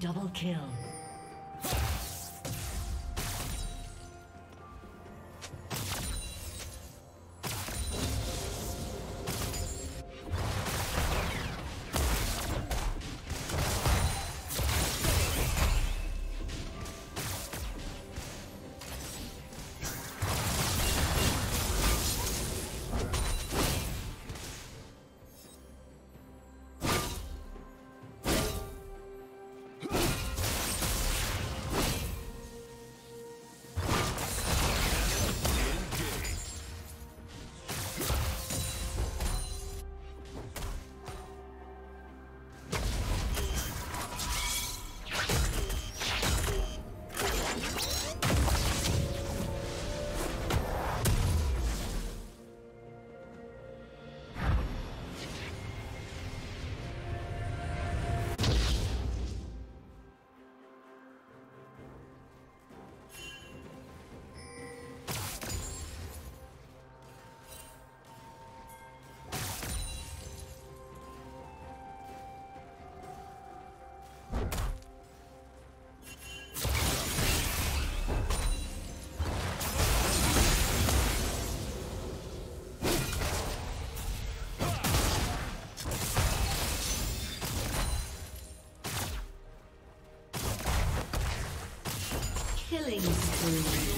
double kill. Killing spree.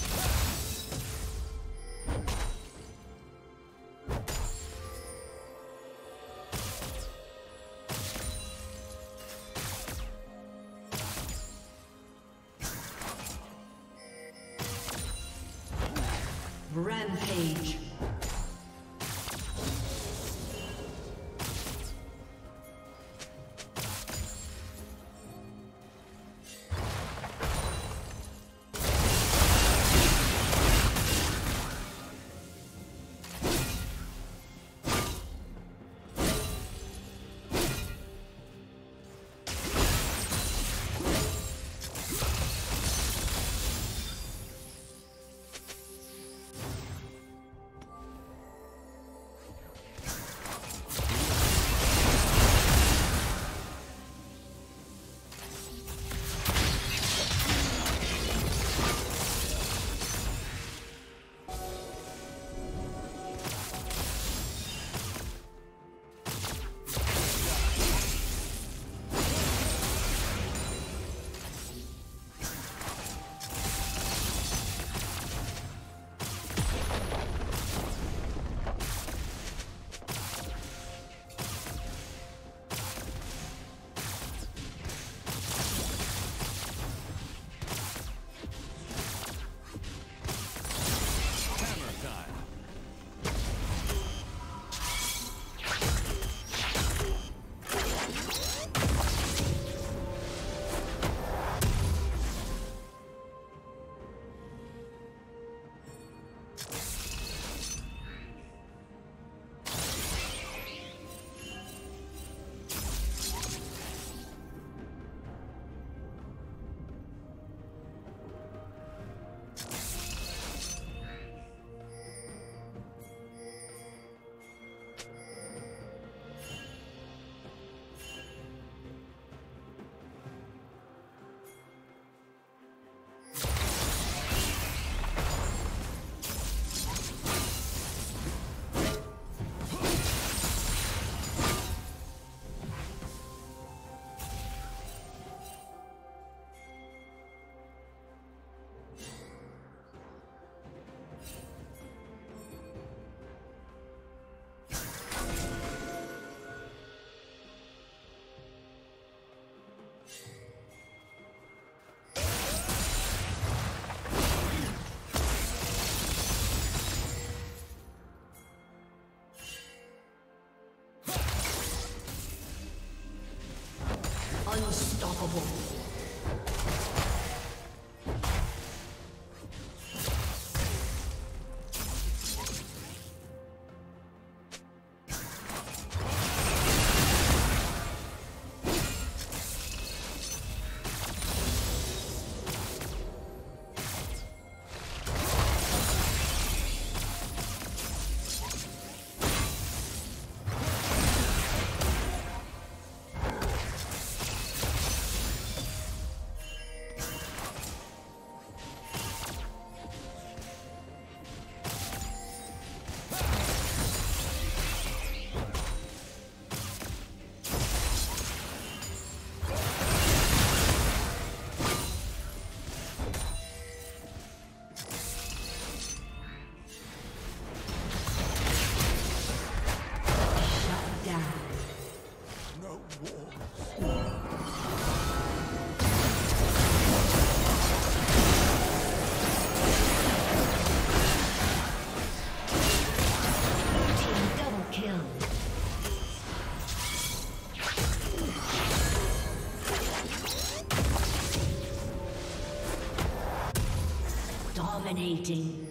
好吧 Dominating.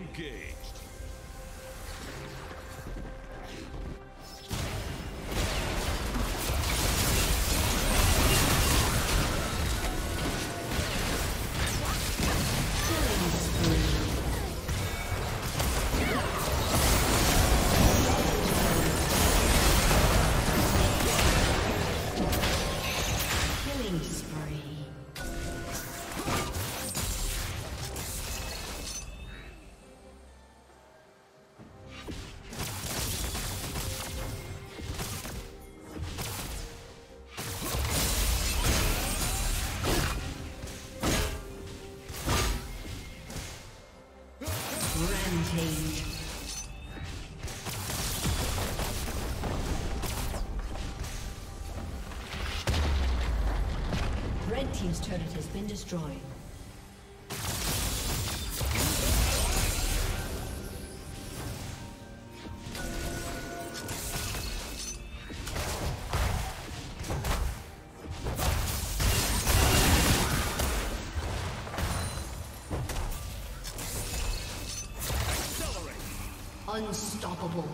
Engaged. Killing spree. Red Team's turret has been destroyed. Accelerate. Unstoppable.